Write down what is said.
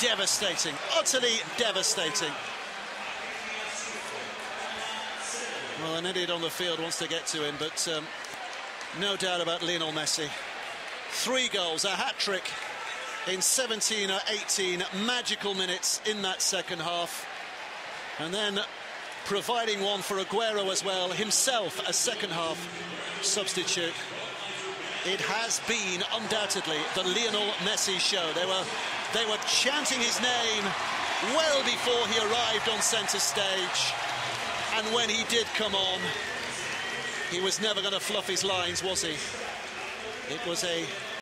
devastating, utterly devastating. Well, an idiot on the field wants to get to him, but um, no doubt about Lionel Messi. Three goals, a hat trick in 17 or 18 magical minutes in that second half. And then providing one for Aguero as well, himself a second half substitute. It has been undoubtedly the Lionel Messi show. They were, they were chanting his name well before he arrived on centre stage. And when he did come on, he was never going to fluff his lines, was he? It was a